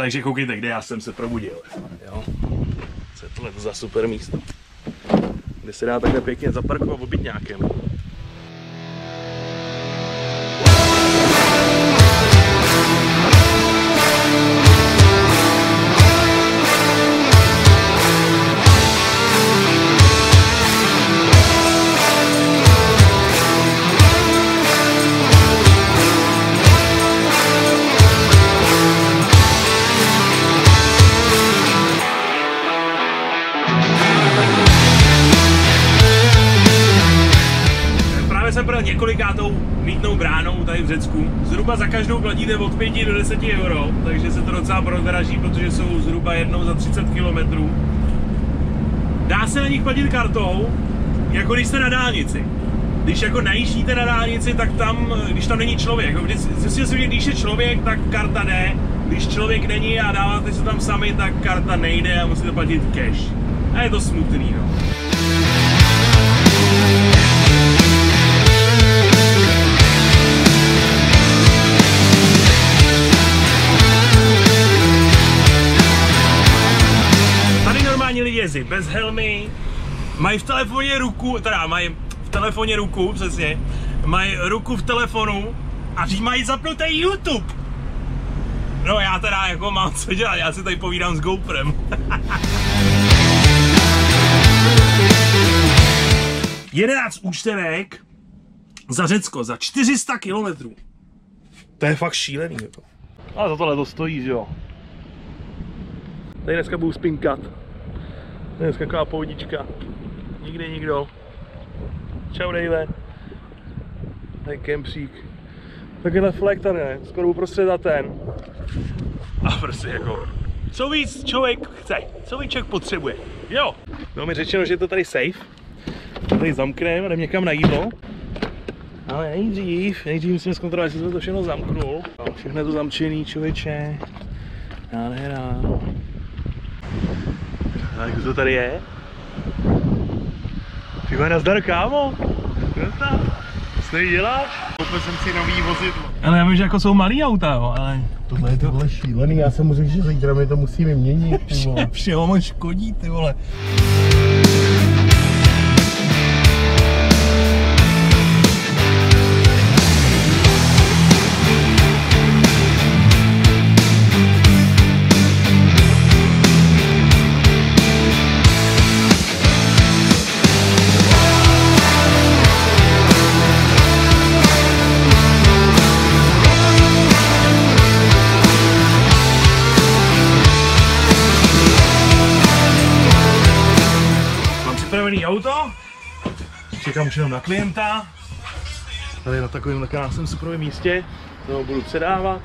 Takže koukejte, kde já jsem se probudil. Jo. Co je tohle za super místo? Kde se dá takhle pěkně zaparkovat v obytňákem. Několikátou mítnou bránou tady v Řecku. Zhruba za každou platíte od 5 do 10 euro, takže se to docela prodraží, protože jsou zhruba jednou za 30 km. Dá se na nich platit kartou, jako když jste na dálnici. Když jako najíždíte na dálnici, tak tam, když tam není člověk, zjistil jsem, že když je člověk, tak karta jde, když člověk není a dáváte se tam sami, tak karta nejde a musíte platit cash. A je to smutný, no. Helmy, mají v telefoně ruku, teda mají v telefoně ruku, přesně, mají ruku v telefonu a mají zapnutý YouTube. No já teda jako mám co dělat, já si tady povídám s GoPrem. Jedenáct účtenek za Řecko, za 400 kilometrů. To je fakt šílený. Jako. Ale za tohle to stojí, že jo. Tady dneska budu spinkat. Dneska taková pohodička. Nikde nikdo. Čau Dejle. Tady kempřík. Takhle flek tady ne, skoro uprostřed a ten. A prostě jako, co víc člověk chce, co víc člověk potřebuje. Jo, bylo mi řečeno, že je to tady safe. To tady zamkneme a jdeme někam na jídlo. Ale nejdřív, nejdřív musím zkontrolovat, jestli jsem to všechno zamknul. Všechno je to zamčený, člověče. Nádhera. A jak to tady je? Tyhle nazdar, kámo. Co tady děláš? Koupil jsem si nový vozidlo. Ale já vím, že jako jsou malý auta, jo, ale Tohle je tohle šílený, já jsem mu řekl, že zítra mi to musíme měnit, ty vole. všeho moc škodí, ty vole. Připravený auto, čekám už jenom na klienta. Tady na takovém krásném superovém místě, to budu předávat.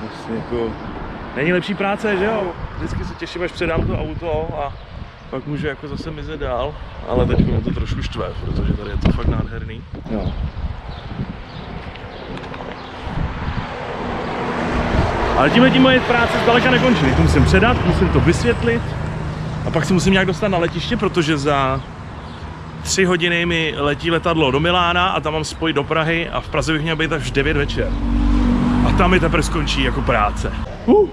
Vlastně jako, není lepší práce, že jo? Vždycky se těším, až předám to auto a pak můžu jako zase mizet dál, ale teď mě to trošku štve, protože tady je to fakt nádherný. Jo. Ale tímhle tím moje práce zdaleka nekončí. To musím předat, musím to vysvětlit a pak se musím nějak dostat na letiště, protože za tři hodiny mi letí letadlo do Milána a tam mám spojit do Prahy a v Praze bych měl být až v 9 večer. A tam mi teprve skončí jako práce. Uh.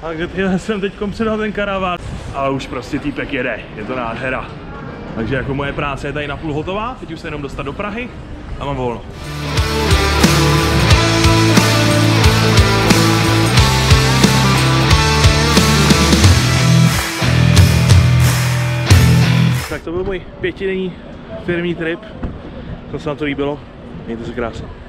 Takže tyhle jsem teď předal ten karaván, ale už prostě týpek jede, je to nádhera. Takže jako moje práce je tady napůl hotová, teď už se jenom dostat do Prahy a mám volno. To byl můj pětidenní firmní trip. To se vám to líbilo. Mějte se krásně.